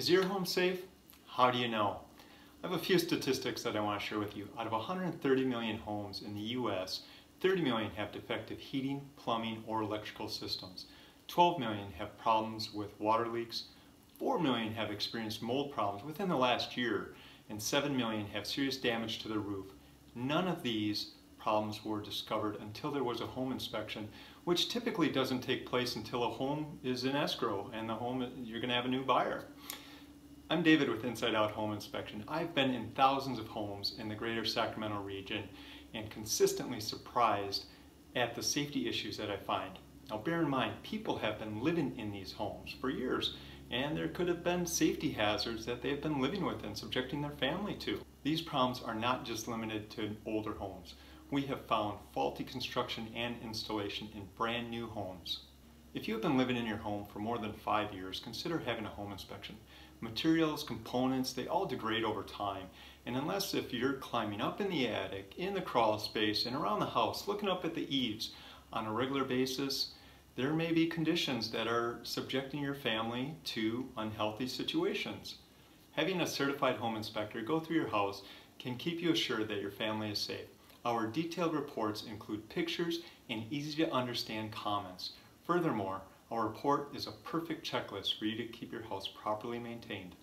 Is your home safe? How do you know? I have a few statistics that I want to share with you. Out of 130 million homes in the US, 30 million have defective heating, plumbing, or electrical systems. 12 million have problems with water leaks. 4 million have experienced mold problems within the last year, and 7 million have serious damage to their roof. None of these problems were discovered until there was a home inspection, which typically doesn't take place until a home is in escrow and the home you're going to have a new buyer. I'm David with Inside Out Home Inspection. I've been in thousands of homes in the greater Sacramento region and consistently surprised at the safety issues that I find. Now bear in mind, people have been living in these homes for years and there could have been safety hazards that they've been living with and subjecting their family to. These problems are not just limited to older homes. We have found faulty construction and installation in brand new homes. If you have been living in your home for more than five years, consider having a home inspection. Materials, components, they all degrade over time. And unless if you're climbing up in the attic, in the crawl space, and around the house, looking up at the eaves on a regular basis, there may be conditions that are subjecting your family to unhealthy situations. Having a certified home inspector go through your house can keep you assured that your family is safe. Our detailed reports include pictures and easy to understand comments. Furthermore, our report is a perfect checklist for you to keep your house properly maintained.